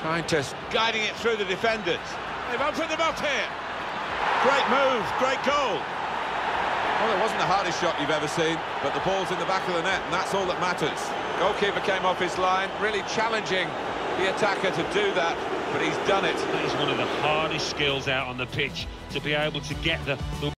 Trying to... Guiding it through the defenders. They've opened them up here. Great move, great goal. Well, it wasn't the hardest shot you've ever seen, but the ball's in the back of the net, and that's all that matters. Goalkeeper came off his line, really challenging the attacker to do that, but he's done it. That is one of the hardest skills out on the pitch, to be able to get the, the